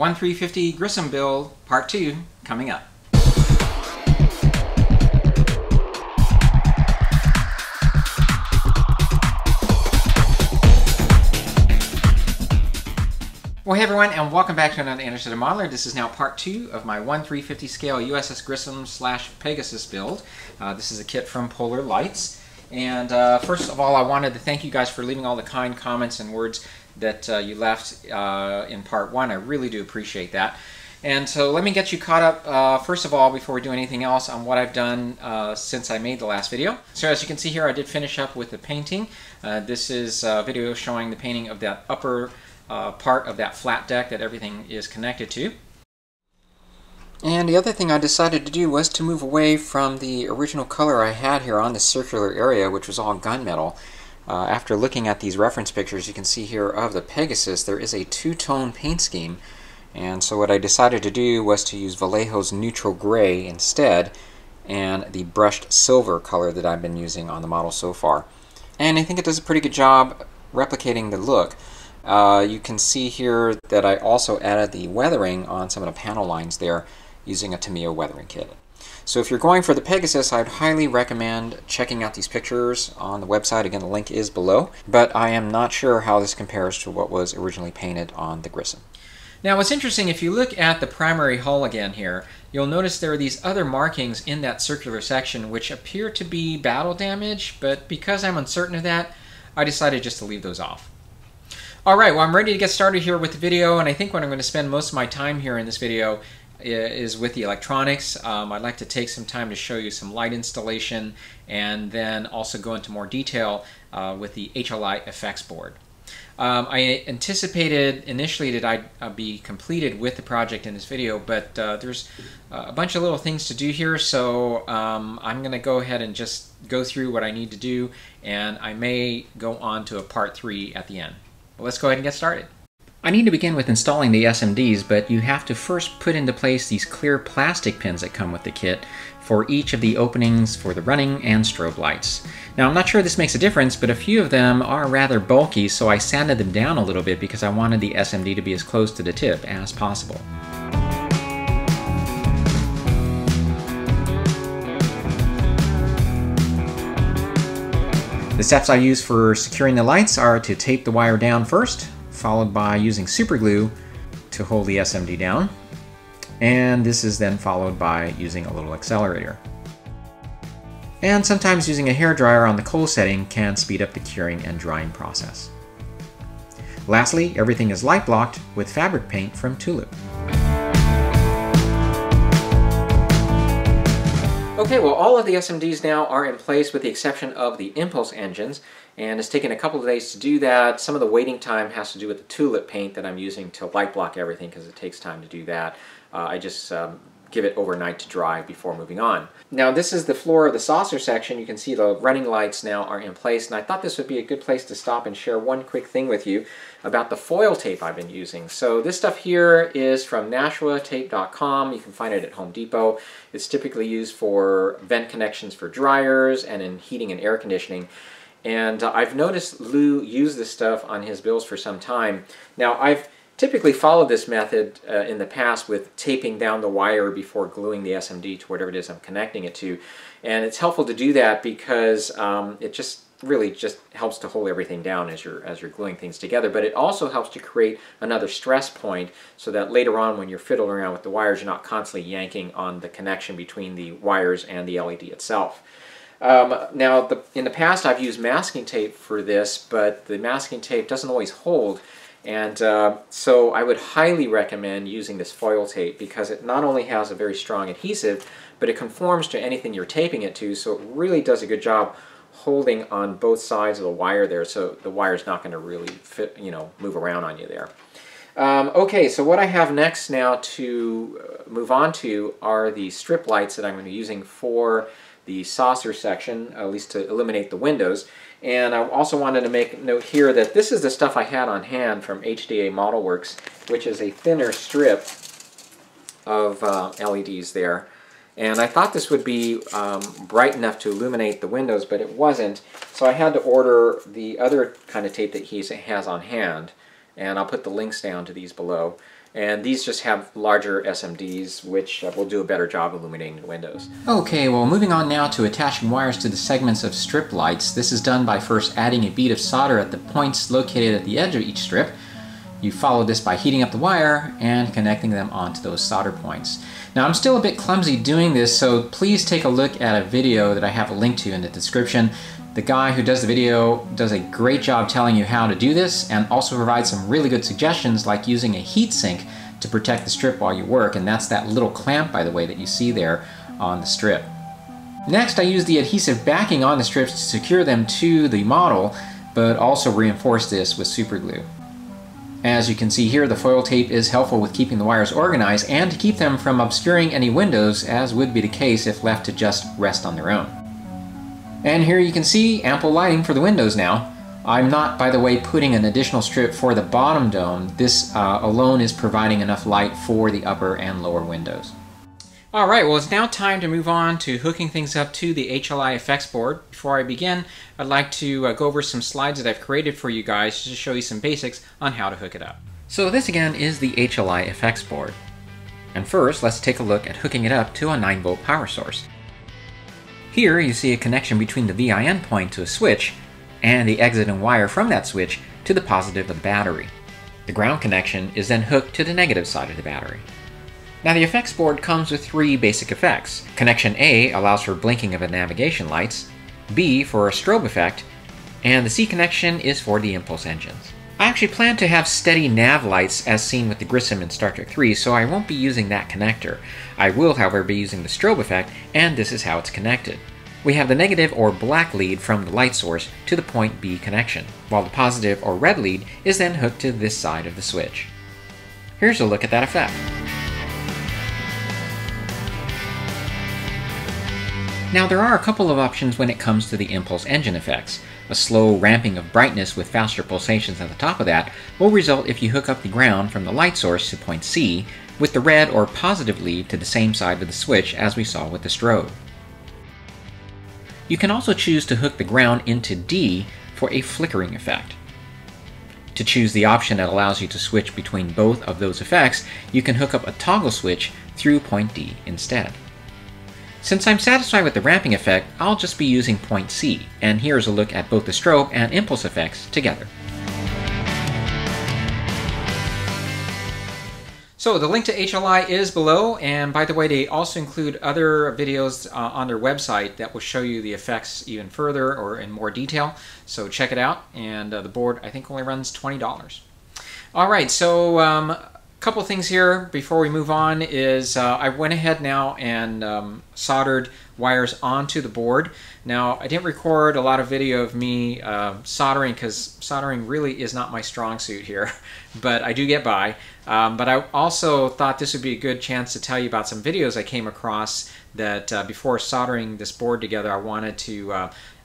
1350 Grissom build, part two, coming up. Well, hey everyone, and welcome back to another Interstellar Modeler. This is now part two of my 1 350 scale USS Grissom slash Pegasus build. Uh, this is a kit from Polar Lights. And uh, first of all, I wanted to thank you guys for leaving all the kind comments and words that uh, you left uh, in part one. I really do appreciate that. And so let me get you caught up, uh, first of all, before we do anything else, on what I've done uh, since I made the last video. So as you can see here, I did finish up with the painting. this is a video showing the painting of that upper uh, part of that flat deck that everything is connected to. And the other thing I decided to do was to move away from the original color I had here on the circular area, which was all gunmetal. Uh, after looking at these reference pictures, you can see here of the Pegasus, there is a two-tone paint scheme. And so what I decided to do was to use Vallejo's neutral gray instead, and the brushed silver color that I've been using on the model so far. And I think it does a pretty good job replicating the look. Uh, you can see here that I also added the weathering on some of the panel lines there using a Tamiya weathering kit. So if you're going for the Pegasus, I'd highly recommend checking out these pictures on the website. Again, the link is below. But I am not sure how this compares to what was originally painted on the Grissom. Now what's interesting, if you look at the primary hull again here, you'll notice there are these other markings in that circular section which appear to be battle damage, but because I'm uncertain of that, I decided just to leave those off. Alright, well I'm ready to get started here with the video, and I think what I'm going to spend most of my time here in this video is with the electronics. Um, I'd like to take some time to show you some light installation and then also go into more detail uh, with the HLI effects board. Um, I anticipated initially that I'd uh, be completed with the project in this video, but uh, there's a bunch of little things to do here, so um, I'm going to go ahead and just go through what I need to do, and I may go on to a part three at the end. Well, let's go ahead and get started. I need to begin with installing the SMDs, but you have to first put into place these clear plastic pins that come with the kit for each of the openings for the running and strobe lights. Now I'm not sure this makes a difference, but a few of them are rather bulky, so I sanded them down a little bit because I wanted the SMD to be as close to the tip as possible. The steps I use for securing the lights are to tape the wire down first, followed by using super glue to hold the SMD down. And this is then followed by using a little accelerator. And sometimes using a hair dryer on the cold setting can speed up the curing and drying process. Lastly, everything is light blocked with fabric paint from Tulip. Okay, well all of the SMDs now are in place with the exception of the impulse engines and it's taken a couple of days to do that. Some of the waiting time has to do with the tulip paint that I'm using to light block everything because it takes time to do that. Uh, I just um, give it overnight to dry before moving on. Now this is the floor of the saucer section. You can see the running lights now are in place and I thought this would be a good place to stop and share one quick thing with you about the foil tape I've been using. So this stuff here is from NashuaTape.com. You can find it at Home Depot. It's typically used for vent connections for dryers and in heating and air conditioning. And uh, I've noticed Lou use this stuff on his bills for some time. Now I've typically followed this method uh, in the past with taping down the wire before gluing the SMD to whatever it is I'm connecting it to. And it's helpful to do that because um, it just really just helps to hold everything down as you're as you're gluing things together but it also helps to create another stress point so that later on when you're fiddling around with the wires you're not constantly yanking on the connection between the wires and the LED itself. Um, now the, in the past I've used masking tape for this but the masking tape doesn't always hold and uh, so I would highly recommend using this foil tape because it not only has a very strong adhesive but it conforms to anything you're taping it to so it really does a good job holding on both sides of the wire there so the wire's not going to really fit, you know, move around on you there. Um, okay, so what I have next now to uh, move on to are the strip lights that I'm going to be using for the saucer section, at least to eliminate the windows. And I also wanted to make note here that this is the stuff I had on hand from HDA Model Works, which is a thinner strip of uh, LEDs there. And I thought this would be um, bright enough to illuminate the windows, but it wasn't. So I had to order the other kind of tape that he has on hand. And I'll put the links down to these below. And these just have larger SMDs, which uh, will do a better job illuminating the windows. Okay, well moving on now to attaching wires to the segments of strip lights. This is done by first adding a bead of solder at the points located at the edge of each strip. You follow this by heating up the wire and connecting them onto those solder points. Now I'm still a bit clumsy doing this, so please take a look at a video that I have a link to in the description. The guy who does the video does a great job telling you how to do this and also provides some really good suggestions like using a heat sink to protect the strip while you work and that's that little clamp by the way that you see there on the strip. Next I use the adhesive backing on the strips to secure them to the model but also reinforce this with super glue. As you can see here, the foil tape is helpful with keeping the wires organized and to keep them from obscuring any windows as would be the case if left to just rest on their own. And here you can see ample lighting for the windows now. I'm not, by the way, putting an additional strip for the bottom dome. This uh, alone is providing enough light for the upper and lower windows. Alright, well it's now time to move on to hooking things up to the HLI effects board. Before I begin, I'd like to uh, go over some slides that I've created for you guys to show you some basics on how to hook it up. So this again is the HLI effects board. And first, let's take a look at hooking it up to a 9 volt power source. Here you see a connection between the VIN point to a switch and the exiting wire from that switch to the positive of the battery. The ground connection is then hooked to the negative side of the battery. Now the effects board comes with three basic effects. Connection A allows for blinking of the navigation lights, B for a strobe effect, and the C connection is for the impulse engines. I actually plan to have steady nav lights as seen with the Grissom in Star Trek 3, so I won't be using that connector. I will, however, be using the strobe effect, and this is how it's connected. We have the negative or black lead from the light source to the point B connection, while the positive or red lead is then hooked to this side of the switch. Here's a look at that effect. Now there are a couple of options when it comes to the impulse engine effects. A slow ramping of brightness with faster pulsations at the top of that will result if you hook up the ground from the light source to point C with the red or positive lead to the same side of the switch as we saw with the strobe. You can also choose to hook the ground into D for a flickering effect. To choose the option that allows you to switch between both of those effects, you can hook up a toggle switch through point D instead. Since I'm satisfied with the ramping effect, I'll just be using point C, and here's a look at both the strobe and impulse effects together. So the link to HLI is below, and by the way, they also include other videos uh, on their website that will show you the effects even further or in more detail. So check it out, and uh, the board I think only runs $20. All right, so um, couple things here before we move on is uh, I went ahead now and um, soldered wires onto the board. Now I didn't record a lot of video of me uh, soldering because soldering really is not my strong suit here, but I do get by. Um, but I also thought this would be a good chance to tell you about some videos I came across that uh, before soldering this board together I wanted to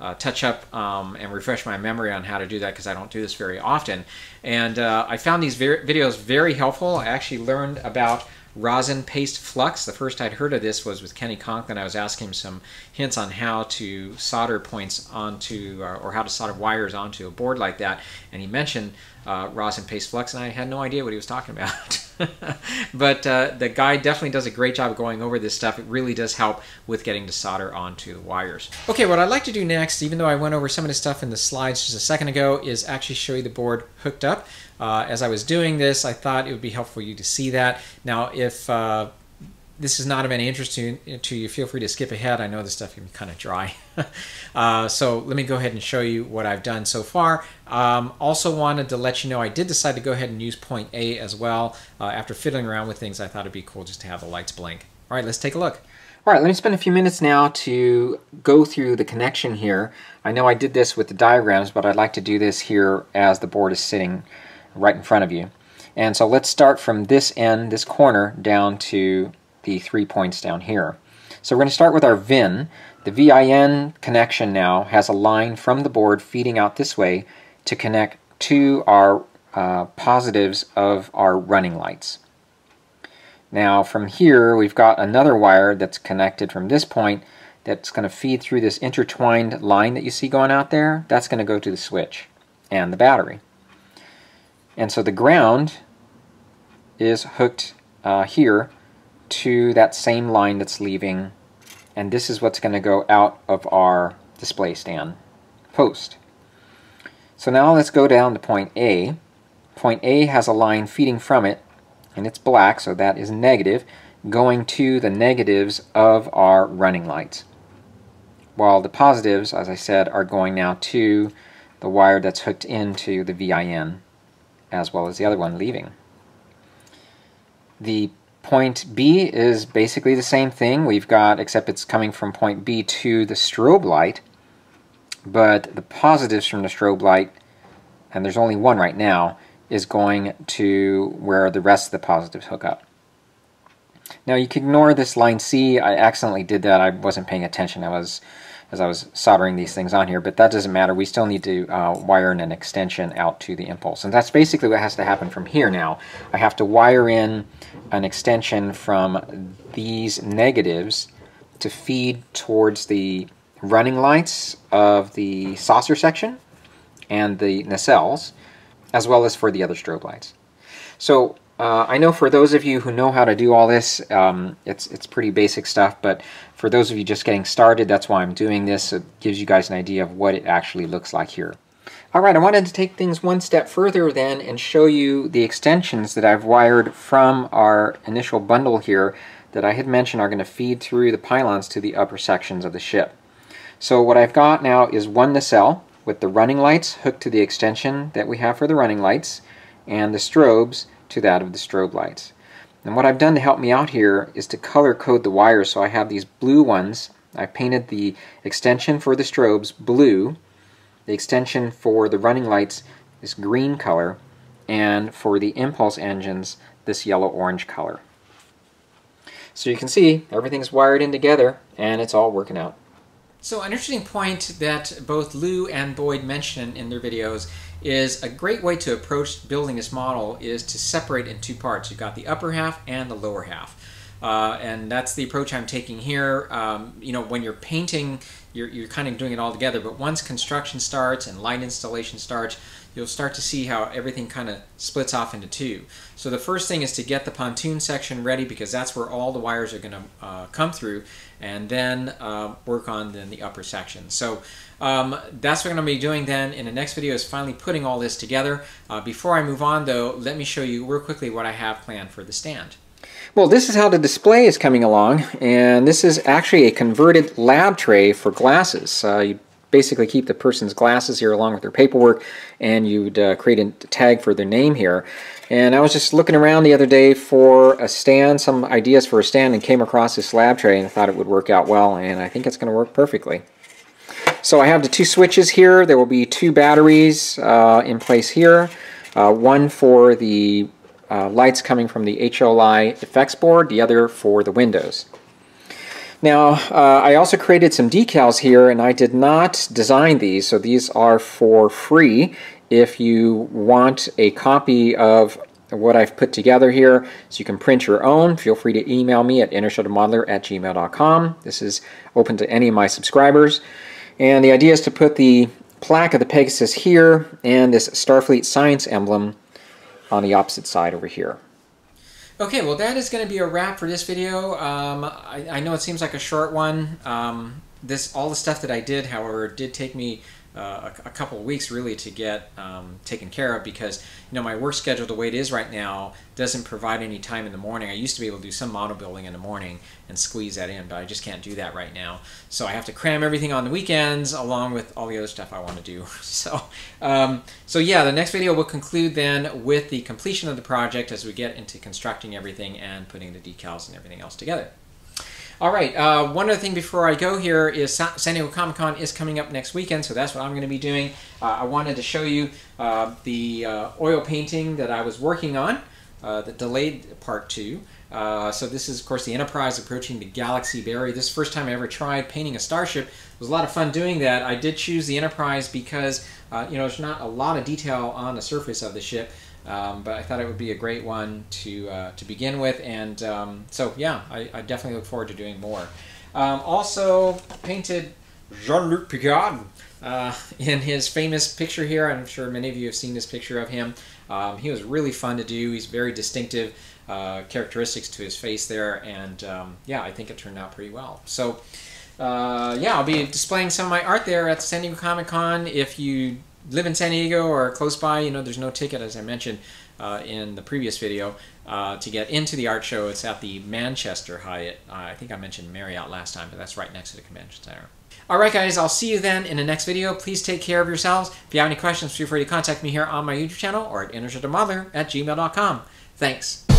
uh, touch up um, and refresh my memory on how to do that because I don't do this very often. And uh, I found these ver videos very helpful. I actually learned about rosin paste flux. The first I'd heard of this was with Kenny Conklin. I was asking him some hints on how to solder points onto, uh, or how to solder wires onto a board like that. And he mentioned uh, rosin paste flux, and I had no idea what he was talking about. but uh, the guy definitely does a great job of going over this stuff. It really does help with getting to solder onto the wires. Okay, what I'd like to do next, even though I went over some of the stuff in the slides just a second ago, is actually show you the board hooked up. Uh, as I was doing this, I thought it would be helpful for you to see that. Now, if uh, this is not of any interest to, to you, feel free to skip ahead. I know this stuff can be kind of dry. uh, so let me go ahead and show you what I've done so far. Um, also wanted to let you know I did decide to go ahead and use point A as well. Uh, after fiddling around with things, I thought it'd be cool just to have the lights blink. All right, let's take a look. All right, let me spend a few minutes now to go through the connection here. I know I did this with the diagrams, but I'd like to do this here as the board is sitting right in front of you. And so let's start from this end, this corner, down to the three points down here. So we're going to start with our VIN. The VIN connection now has a line from the board feeding out this way to connect to our uh, positives of our running lights. Now from here we've got another wire that's connected from this point that's going to feed through this intertwined line that you see going out there. That's going to go to the switch and the battery. And so the ground is hooked uh, here to that same line that's leaving, and this is what's going to go out of our display stand post. So now let's go down to point A. Point A has a line feeding from it, and it's black, so that is negative, going to the negatives of our running lights. While the positives, as I said, are going now to the wire that's hooked into the VIN, as well as the other one leaving. The point B is basically the same thing. We've got, except it's coming from point B to the strobe light, but the positives from the strobe light, and there's only one right now, is going to where the rest of the positives hook up. Now you can ignore this line C. I accidentally did that. I wasn't paying attention. I was as I was soldering these things on here, but that doesn't matter. We still need to uh, wire in an extension out to the impulse. And that's basically what has to happen from here now. I have to wire in an extension from these negatives to feed towards the running lights of the saucer section and the nacelles, as well as for the other strobe lights. So uh, I know for those of you who know how to do all this, um, it's, it's pretty basic stuff, but for those of you just getting started, that's why I'm doing this. It gives you guys an idea of what it actually looks like here. All right, I wanted to take things one step further then and show you the extensions that I've wired from our initial bundle here that I had mentioned are going to feed through the pylons to the upper sections of the ship. So what I've got now is one nacelle with the running lights hooked to the extension that we have for the running lights and the strobes to that of the strobe lights. And what I've done to help me out here is to color code the wires so I have these blue ones. I painted the extension for the strobes blue, the extension for the running lights this green color, and for the impulse engines this yellow-orange color. So you can see everything's wired in together and it's all working out. So an interesting point that both Lou and Boyd mention in their videos is a great way to approach building this model is to separate in two parts. You've got the upper half and the lower half. Uh, and that's the approach I'm taking here. Um, you know, when you're painting, you're, you're kind of doing it all together, but once construction starts and light installation starts, you'll start to see how everything kind of splits off into two. So the first thing is to get the pontoon section ready because that's where all the wires are going to uh, come through and then uh, work on then the upper section. So um, that's what I'm going to be doing then in the next video is finally putting all this together. Uh, before I move on though, let me show you real quickly what I have planned for the stand. Well, this is how the display is coming along, and this is actually a converted lab tray for glasses. Uh, you basically keep the person's glasses here along with their paperwork and you'd uh, create a tag for their name here. And I was just looking around the other day for a stand, some ideas for a stand, and came across this lab tray and I thought it would work out well, and I think it's going to work perfectly. So I have the two switches here. There will be two batteries uh, in place here. Uh, one for the uh, lights coming from the HLI effects board, the other for the windows. Now, uh, I also created some decals here, and I did not design these, so these are for free. If you want a copy of what I've put together here, so you can print your own, feel free to email me at interstellarmodeler at gmail.com. This is open to any of my subscribers. And the idea is to put the plaque of the Pegasus here and this Starfleet Science emblem on the opposite side over here. Okay, well that is going to be a wrap for this video. Um, I, I, know it seems like a short one. Um, this all the stuff that I did, however, did take me uh, a, a, couple of weeks really to get um, taken care of because you know my work schedule the way it is right now doesn't provide any time in the morning. I used to be able to do some model building in the morning and squeeze that in, but I just can't do that right now. So I have to cram everything on the weekends along with all the other stuff I want to do. So um, so yeah, the next video will conclude then with the completion of the project as we get into constructing everything and putting the decals and everything else together. All right, uh, one other thing before I go here is San Diego Comic Con is coming up next weekend, so that's what I'm going to be doing. Uh, I wanted to show you uh, the uh, oil painting that I was working on, uh, the delayed part two. Uh, so this is, of course, the Enterprise approaching the Galaxy Barrier. This is the first time I ever tried painting a starship. It was a lot of fun doing that. I did choose the Enterprise because, you know, there's not a lot of detail on the surface of the ship. Um, but I thought it would be a great one to uh, to begin with, and um, so yeah, I, I, definitely look forward to doing more. Um, also painted Jean-Luc Picard uh, in his famous picture here. I'm sure many of you have seen this picture of him. Um, he was really fun to do. He's very distinctive uh, characteristics to his face there, and um, yeah, I think it turned out pretty well. So uh, yeah, I'll be displaying some of my art there at San Diego Comic Con. If you live in San Diego or close by, you know, there's no ticket, as I mentioned uh, in the previous video, uh, to get into the art show. It's at the Manchester Hyatt. Uh, I think I mentioned Marriott last time, but that's right next to the convention center. Alright guys, I'll see you then in the next video. Please take care of yourselves. If you have any questions, feel free to contact me here on my YouTube channel or at interstellarmodeler at gmail.com. Thanks.